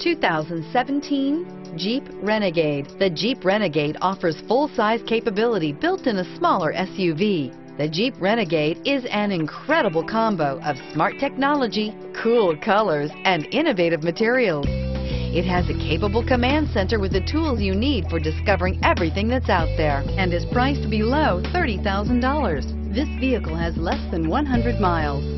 2017 Jeep Renegade. The Jeep Renegade offers full-size capability built in a smaller SUV. The Jeep Renegade is an incredible combo of smart technology, cool colors, and innovative materials. It has a capable command center with the tools you need for discovering everything that's out there and is priced below $30,000. This vehicle has less than 100 miles.